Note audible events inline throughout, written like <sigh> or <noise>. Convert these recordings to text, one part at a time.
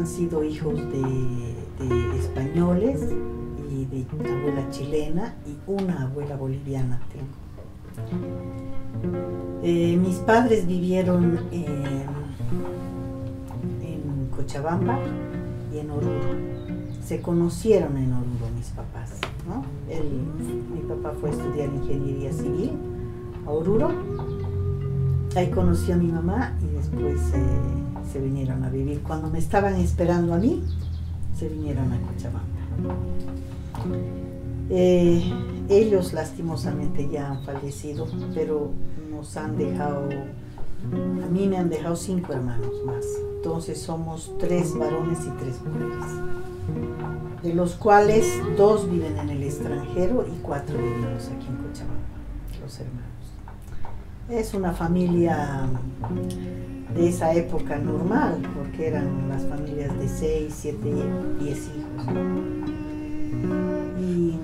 han sido hijos de, españoles y de abuela chilena y una abuela boliviana tengo. Eh, mis padres vivieron en, Cochabamba y en Oruro. Se conocieron en Oruro mis papás. mi papá fue a estudiar ingeniería civil a Oruro. Ahí conoció a mi mamá y después eh, se vinieron a vivir. Cuando me estaban esperando a mí, se vinieron a Cochabamba. Eh, ellos lastimosamente ya han fallecido, pero nos han dejado, a mí me han dejado cinco hermanos más. Entonces somos tres varones y tres mujeres, de los cuales dos viven en el extranjero y cuatro vivimos aquí en Cochabamba, los hermanos. Es una familia de esa época normal, porque eran las familias de seis, siete, diez hijos. Y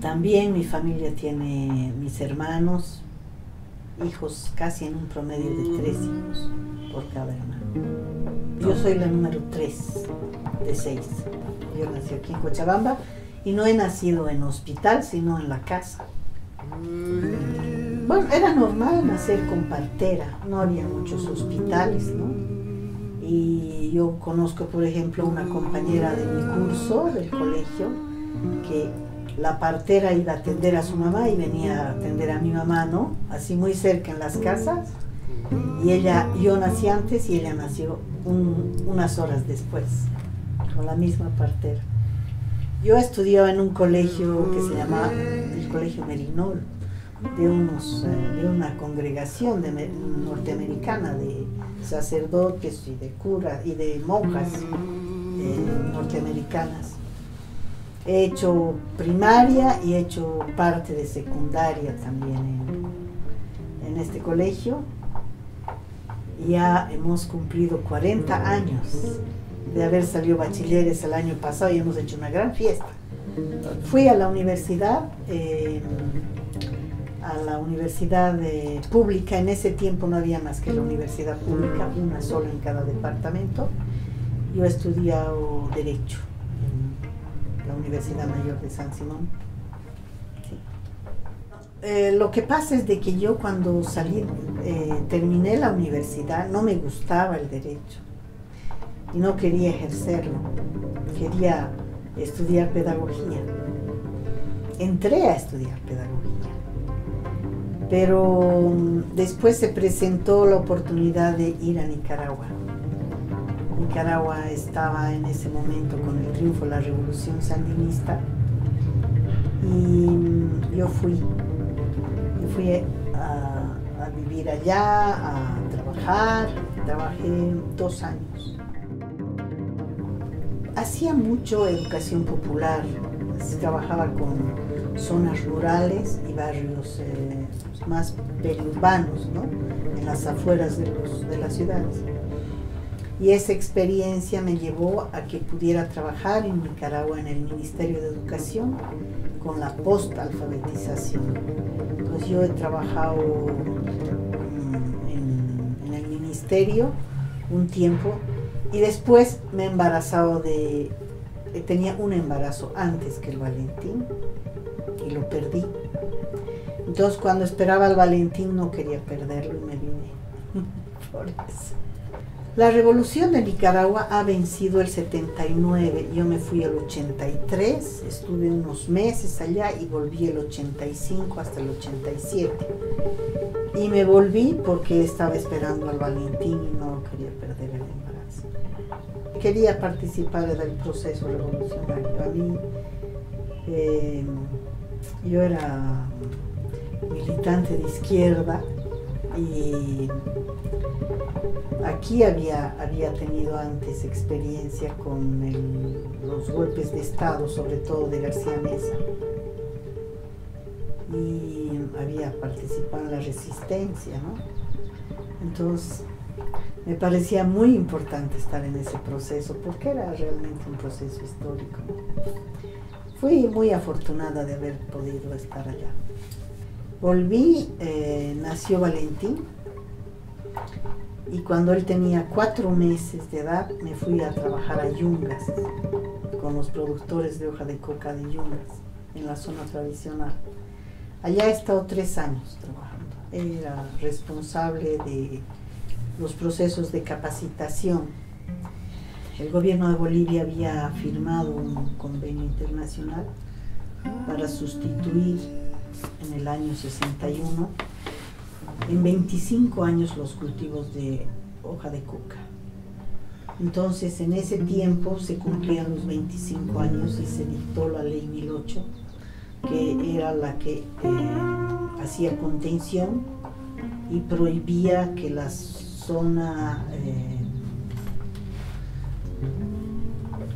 también mi familia tiene mis hermanos, hijos casi en un promedio de tres hijos por cada hermano. Yo soy la número tres de seis. Yo nací aquí en Cochabamba y no he nacido en hospital, sino en la casa. Bueno, era normal nacer con partera, no había muchos hospitales, ¿no? Y yo conozco, por ejemplo, una compañera de mi curso del colegio que la partera iba a atender a su mamá y venía a atender a mi mamá, ¿no? Así muy cerca en las casas. Y ella, yo nací antes y ella nació un- unas horas después, con la misma partera. Yo estudiaba en un colegio que se llamaba el Colegio Merinol, de, unos, eh, de una congregación norteamericana de sacerdotes y de curas y de monjas eh, norteamericanas. He hecho primaria y he hecho parte de secundaria también en, en este colegio. Ya hemos cumplido 40 años de haber salido bachilleres el año pasado y hemos hecho una gran fiesta. Fui a la universidad, eh, a la universidad eh, pública, en ese tiempo no había más que la universidad pública, una sola en cada departamento. Yo he estudiado Derecho en la Universidad Mayor de San Simón. Eh, lo que pasa es de que yo cuando salí, eh, terminé la universidad, no me gustaba el derecho y no quería ejercerlo, quería estudiar pedagogía. Entré a estudiar pedagogía, pero mm, después se presentó la oportunidad de ir a Nicaragua. Nicaragua estaba en ese momento con el triunfo de la revolución sandinista y mm, yo fui, yo fui a, a vivir allá, a trabajar, trabajé dos años hacía mucho educación popular, trabajaba con zonas rurales y barrios eh, más periurbanos, ¿no? en las afueras de, los- de las ciudades. Y esa experiencia me llevó a que pudiera trabajar en Nicaragua en el Ministerio de Educación con la postalfabetización. Pues yo he trabajado mm, en, en el ministerio un tiempo y después me he embarazado de... eh, Tenía un embarazo antes que el Valentín lo perdí. Entonces cuando esperaba al Valentín no quería perderlo y me vine. <laughs> Por eso. La revolución de Nicaragua ha vencido el 79, yo me fui el 83, estuve unos meses allá y volví el 85 hasta el 87. Y me volví porque estaba esperando al Valentín y no quería perder el embarazo. Quería participar del proceso revolucionario. A mí, eh, yo era militante de izquierda y aquí había, había tenido antes experiencia con los golpes de Estado, sobre todo de García Mesa. Y había participado en la resistencia, ¿no? Entonces, me parecía muy importante estar en ese proceso porque era realmente un proceso histórico. Fui muy afortunada de haber podido estar allá. Volví, eh, nació Valentín y cuando él tenía cuatro meses de edad me fui a trabajar a Yungas con los productores de hoja de coca de Yungas en la zona tradicional. Allá he estado tres años trabajando. Era responsable de los procesos de capacitación. El gobierno de Bolivia había firmado un convenio internacional para sustituir en el año 61 en 25 años los cultivos de hoja de coca. Entonces, en ese tiempo se cumplían los 25 años y se dictó la ley 1008, que era la que eh, hacía contención y prohibía que la zona, eh,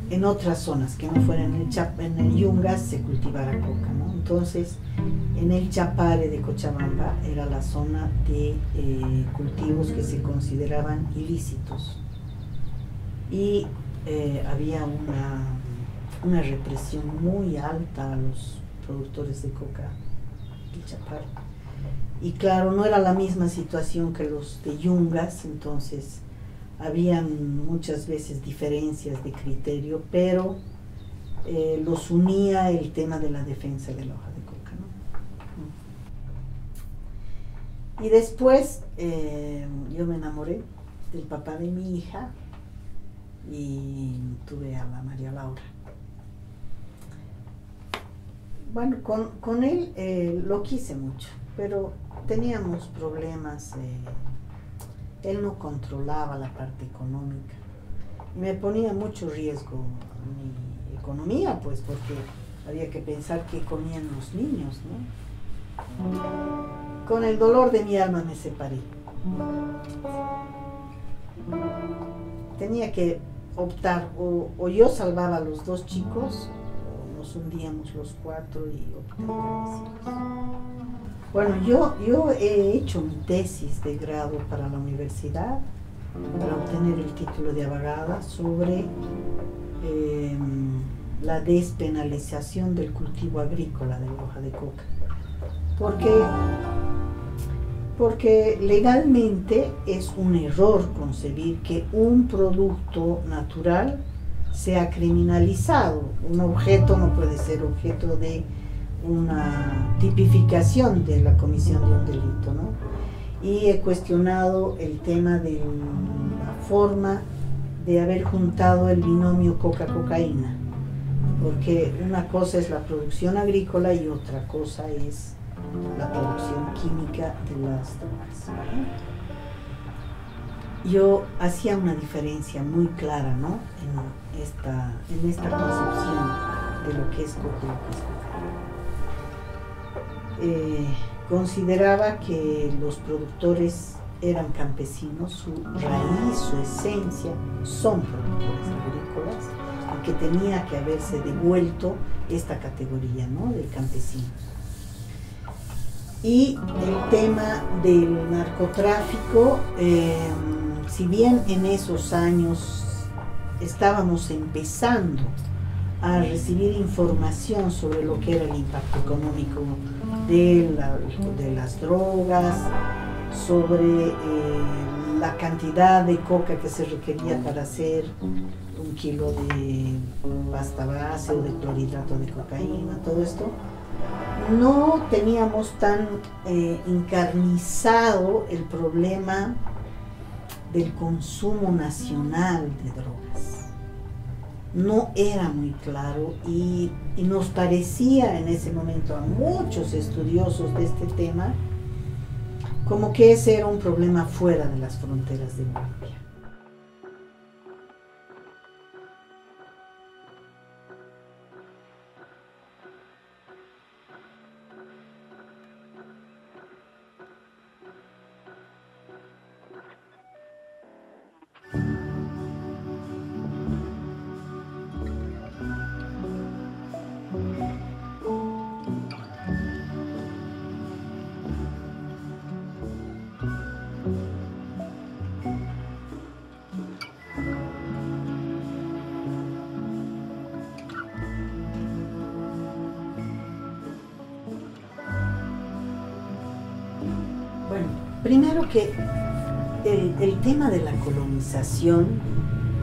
en otras zonas, que no fueran en el, en el Yungas, se cultivara coca. Entonces, en el Chapare de Cochabamba era la zona de eh, cultivos que se consideraban ilícitos y eh, había una, una, represión muy alta a los productores de coca del Chapare. Y claro, no era la misma situación que los de Yungas, entonces habían muchas veces diferencias de criterio, pero eh, los unía el tema de la defensa de la hoja de coca. Y después eh, yo me enamoré del papá de mi hija y tuve a la María Laura. Bueno, con, él eh, lo quise mucho, pero teníamos problemas. Él no controlaba la parte económica me ponía mucho riesgo mi economía, pues, porque había que pensar qué comían los niños, ¿no? Con el dolor de mi alma me separé. Tenía que optar, o, yo salvaba a los dos chicos, o nos hundíamos los cuatro y opté Bueno, yo, yo he hecho mi tesis de grado para la universidad, para obtener el título de abogada sobre em, la despenalización del cultivo agrícola de la hoja de coca. Porque, porque legalmente es un error concebir que un producto natural sea criminalizado. Un objeto no puede ser objeto de una tipificación de la comisión de un delito, ¿no? Y he cuestionado el tema de la forma de haber juntado el binomio coca-cocaína porque una cosa es la producción agrícola y otra cosa es la producción química de las drogas. Yo hacía una diferencia muy clara ¿no? en, esta, en esta concepción de lo que es coca eh, consideraba que los productores eran campesinos, su raíz, su esencia son productores agrícolas que tenía que haberse devuelto esta categoría ¿no? del campesino. Y el tema del narcotráfico, em, si bien en esos años estábamos empezando a recibir información sobre lo que era el impacto económico de, las drogas, sobre eh, la cantidad de coca que se requería para hacer un kilo de pasta base o de clorhidrato de cocaína, todo esto, no teníamos tan eh, encarnizado el problema del consumo nacional de drogas. No era muy claro y, nos parecía en ese momento a muchos estudiosos de este tema como que ese era un problema fuera de las fronteras de Bolivia. Primero que el, tema de la colonización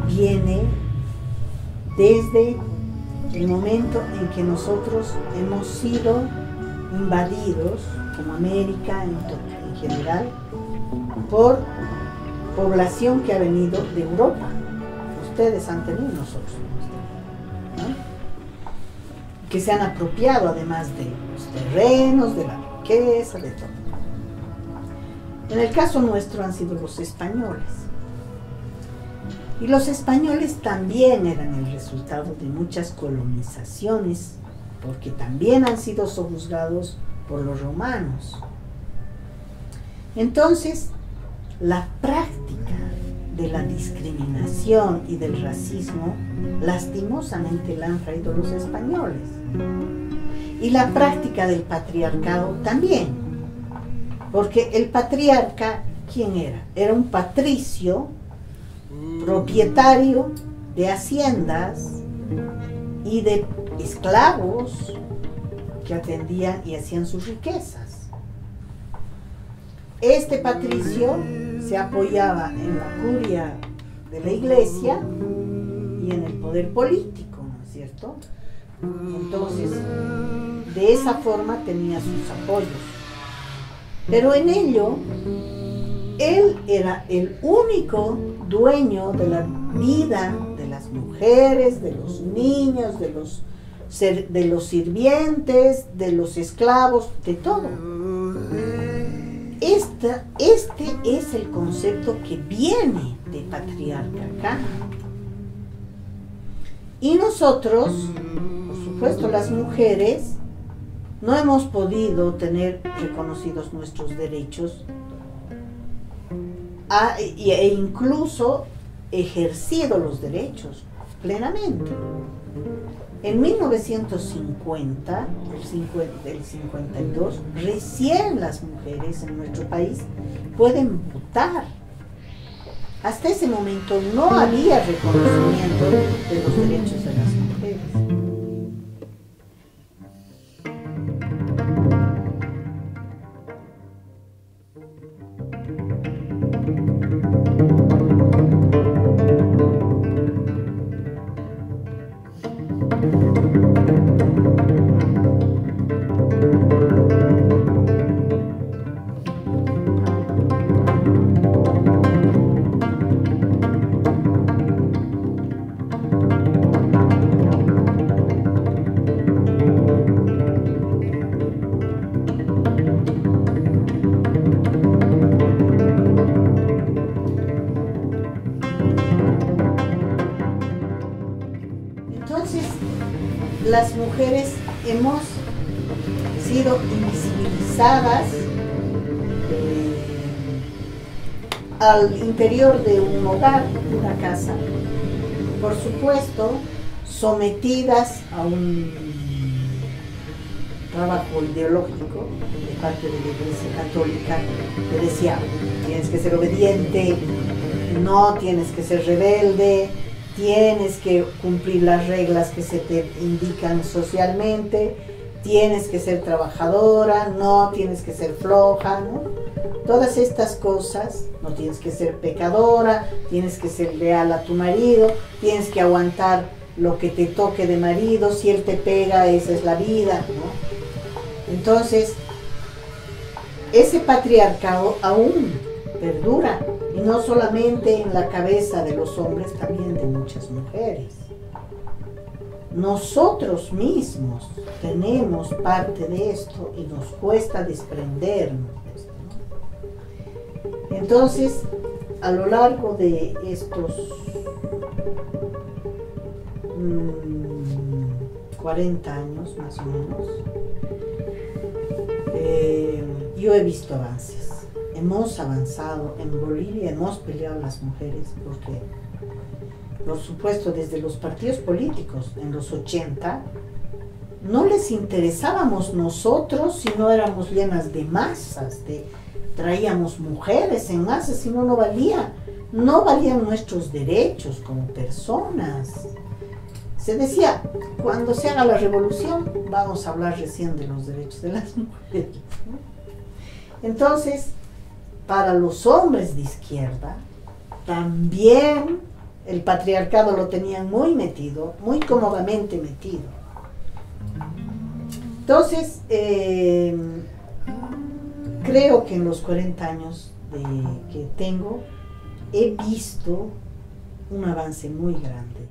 viene desde el momento en que nosotros hemos sido invadidos, como América en, general, por población que ha venido de Europa. Ustedes han tenido, nosotros que se han apropiado además de los terrenos, de la riqueza, de todo. En el caso nuestro han sido los españoles. Y los españoles también eran el resultado de muchas colonizaciones, porque también han sido sojuzgados por los romanos. Entonces, la práctica de la discriminación y del racismo lastimosamente la han traído los españoles. Y la práctica del patriarcado también. Porque el patriarca, ¿quién era? Era un patricio, propietario de haciendas y de esclavos que atendían y hacían sus riquezas. Este patricio se apoyaba en la curia de la iglesia y en el poder político, ¿no es cierto? Entonces, de esa forma tenía sus apoyos. Pero en ello, él era el único dueño de la vida de las mujeres, de los niños, de los, de los sirvientes, de los esclavos, de todo. Esta, este es el concepto que viene de patriarca acá. Y nosotros, por supuesto las mujeres, no hemos podido tener reconocidos nuestros derechos e incluso ejercido los derechos plenamente. En 1950, el 52, recién las mujeres en nuestro país pueden votar. Hasta ese momento no había reconocimiento de los derechos de las al interior de un hogar, una casa. Por supuesto, sometidas a un trabajo ideológico de parte de la Iglesia Católica que decía, tienes que ser obediente, no tienes que ser rebelde, tienes que cumplir las reglas que se te indican socialmente, tienes que ser trabajadora, no tienes que ser floja, ¿no? Todas estas cosas, no tienes que ser pecadora, tienes que ser leal a tu marido, tienes que aguantar lo que te toque de marido, si él te pega, esa es la vida, ¿no? Entonces, ese patriarcado aún perdura, y no solamente en la cabeza de los hombres, también de muchas mujeres. Nosotros mismos tenemos parte de esto y nos cuesta desprendernos entonces, a lo largo de estos 40 mm, años más o menos, eh, yo he visto avances. Hemos avanzado en Bolivia, hemos peleado las mujeres porque, por supuesto, desde los partidos políticos en los 80, no les interesábamos nosotros si no éramos llenas de masas, de, traíamos mujeres en masa, si no, no valía. No valían nuestros derechos como personas. Se decía, cuando se haga la revolución, vamos a hablar recién de los derechos de las <laughs> mujeres. Entonces, para los hombres de izquierda, también el patriarcado lo tenían muy metido, muy cómodamente metido. Entonces, eh, creo que en los 40 años que tengo, he visto un avance muy grande.